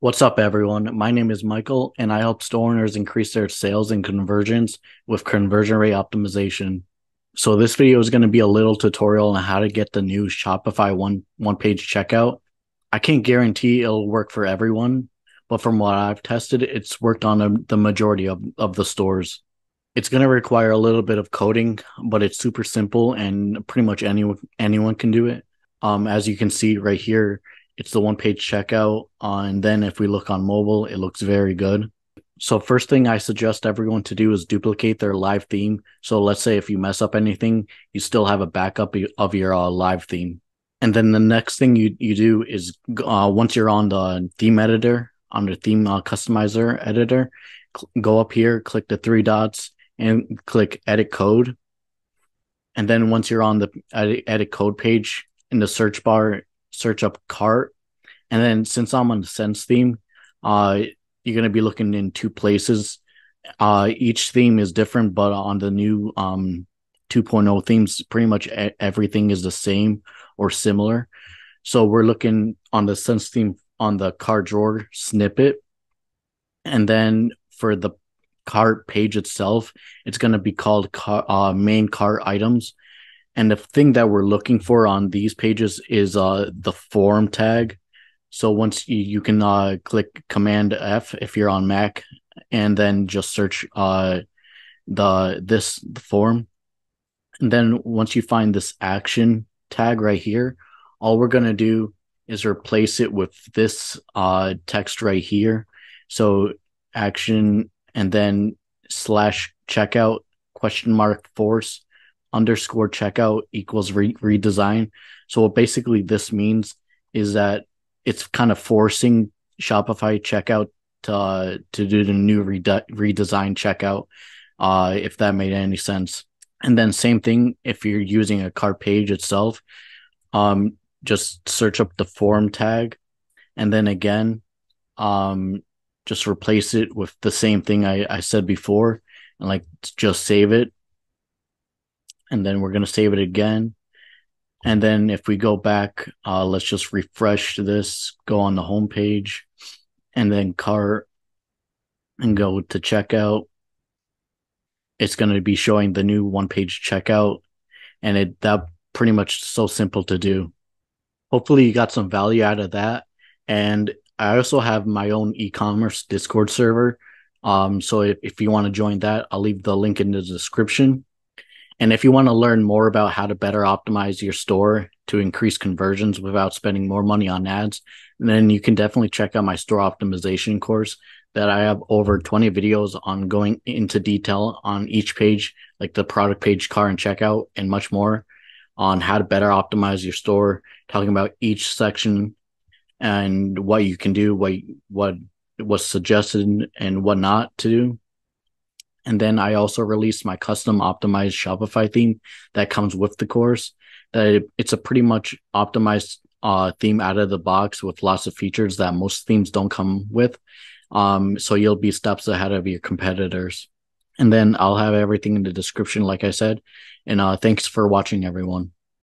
What's up, everyone? My name is Michael, and I help store owners increase their sales and conversions with conversion rate optimization. So this video is going to be a little tutorial on how to get the new Shopify one one page checkout. I can't guarantee it'll work for everyone, but from what I've tested, it's worked on a, the majority of, of the stores. It's going to require a little bit of coding, but it's super simple and pretty much anyone anyone can do it. Um, as you can see right here, it's the one page checkout. Uh, and then if we look on mobile, it looks very good. So first thing I suggest everyone to do is duplicate their live theme. So let's say if you mess up anything, you still have a backup of your uh, live theme. And then the next thing you, you do is uh, once you're on the theme editor, on the theme uh, customizer editor, cl- go up here, click the three dots and click edit code. And then once you're on the edit, edit code page in the search bar, search up cart. And then since I'm on the Sense theme, uh, you're going to be looking in two places. Uh, each theme is different, but on the new um, 2.0 themes, pretty much everything is the same or similar. So we're looking on the Sense theme on the cart drawer snippet. And then for the cart page itself, it's going to be called car, uh, main cart items. And the thing that we're looking for on these pages is uh, the form tag. So once you, you can uh, click Command F if you're on Mac, and then just search uh, the this the form. And then once you find this action tag right here, all we're gonna do is replace it with this uh, text right here. So action and then slash checkout question mark force underscore checkout equals re- redesign. So what basically this means is that it's kind of forcing Shopify checkout to uh, to do the new rede- redesign checkout. Uh, if that made any sense. And then same thing if you're using a cart page itself, um, just search up the form tag, and then again, um, just replace it with the same thing I, I said before, and like just save it and then we're going to save it again. And then if we go back, uh, let's just refresh this, go on the home page, and then cart and go to checkout. It's going to be showing the new one page checkout. And it that pretty much so simple to do. Hopefully you got some value out of that. And I also have my own e-commerce Discord server. Um, so if, if you want to join that, I'll leave the link in the description. And if you want to learn more about how to better optimize your store to increase conversions without spending more money on ads, then you can definitely check out my store optimization course that I have over 20 videos on going into detail on each page, like the product page, car and checkout, and much more on how to better optimize your store, talking about each section and what you can do, what what was suggested and what not to do. And then I also released my custom optimized Shopify theme that comes with the course. That it's a pretty much optimized uh, theme out of the box with lots of features that most themes don't come with. Um, so you'll be steps ahead of your competitors. And then I'll have everything in the description, like I said. And uh, thanks for watching, everyone.